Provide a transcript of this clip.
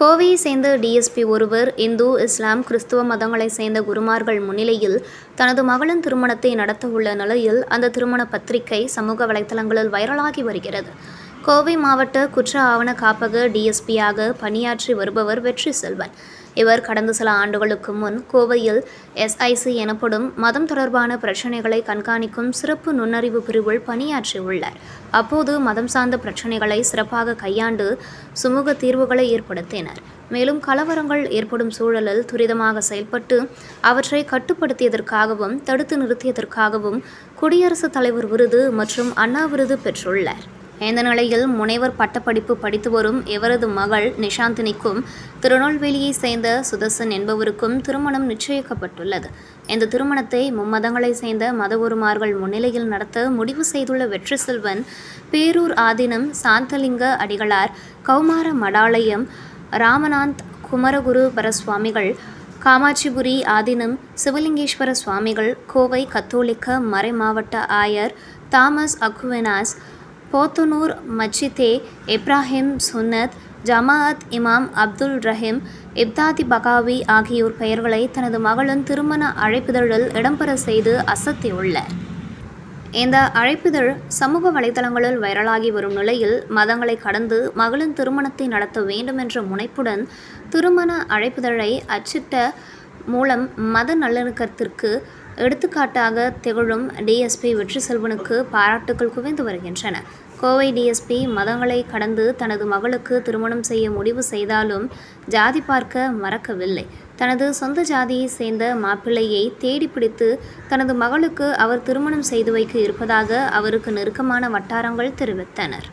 கோவையை சேர்ந்த டிஎஸ்பி ஒருவர் இந்து இஸ்லாம் கிறிஸ்துவ மதங்களைச் சேர்ந்த குருமார்கள் முன்னிலையில் தனது மகளின் திருமணத்தை நடத்த உள்ள நிலையில் அந்த திருமண பத்திரிகை சமூக வலைதளங்களில் வைரலாகி வருகிறது. கோவை மாவட்ட குற்ற ஆவண காப்பக டிஎஸ்பியாக பணியாற்றி வருபவர் வெற்றி செல்வன். இவர் கடந்த சில ஆண்டுகளுக்கு முன் கோவையில் எஸ்ஐசி எனப்படும் மதம் தொடர்பான பிரச்சினைகளை கண்காணிக்கும் சிறப்பு நுண்ணறிவு பிரிவில் பணியாற்றியுள்ளார். அப்போது மதம் சார்ந்த பிரச்சினைகளை சிறப்பாக கையாண்டு சுமூக தீர்வுகளை ஏற்படுத்தினர். மேலும் கலவரங்கள் ஏற்படும் சூழலில் துரிதமாக செயல்பட்டு அவற்றை கட்டுப்படுத்தியதற்காகவும் தடுத்து நிறுத்தியதற்காகவும் குடியரசுத் தலைவர் விருது மற்றும் அண்ணா விருது பெற்றுள்ளார். இந்த நிலையில் முனைவர் பட்டப்படிப்பு படித்து வரும் இவரது மகள் நிஷாந்தினிக்கும் திருநெல்வேலியை சேர்ந்த சுதர்சன் என்பவருக்கும் திருமணம் நிச்சயிக்கப்பட்டுள்ளது. இந்த திருமணத்தை மும்மதங்களை சேர்ந்த மதகுருமார்கள் முன்னிலையில் நடத்த முடிவு செய்துள்ள வெற்றி செல்வன் பேரூர் ஆதீனம் சாந்தலிங்க அடிகளார் கௌமார மடாலயம் ராமநாத் குமரகுரு பரசுவாமிகள் காமாட்சிபுரி ஆதீனம் சிவலிங்கேஸ்வர சுவாமிகள் கோவை கத்தோலிக்க மறை மாவட்ட ஆயர் தாமஸ் அக்குவெனாஸ் போத்தனூர் மச்சிதே இப்ராஹிம் சுன்னத் ஜமாஅத் இமாம் அப்துல் ரஹீம் இப்தாதி பகாவி ஆகியோர் பெயர்களை தனது மகளின் திருமண அழைப்பிதழில் இடம்பெற செய்து அசத்தியுள்ளார் இந்த அழைப்பிதழ் சமூக வலைதளங்களில் வைரலாகி வரும் நிலையில் மதங்களை கடந்து மகளின் திருமணத்தை நடத்த வேண்டும் என்ற முனைப்புடன் திருமண அழைப்பிதழை அச்சிட்ட மூலம் மத நல்லிணக்கத்திற்கு எடுத்துக்காட்டாக திகழும் டிஎஸ்பி வெற்றி செல்வனுக்கு பாராட்டுக்கள் குவிந்து வருகின்றன. கோவை டிஎஸ்பி மதங்களை கடந்து தனது மகளுக்கு திருமணம் செய்ய முடிவு செய்தாலும் ஜாதி பார்க்க மறக்கவில்லை. தனது சொந்த ஜாதியை சேர்ந்த மாப்பிள்ளையை தேடி பிடித்து தனது மகளுக்கு அவர் திருமணம் செய்து வைக்க இருப்பதாக அவருக்கு நெருக்கமான வட்டாரங்கள் தெரிவித்தனர்.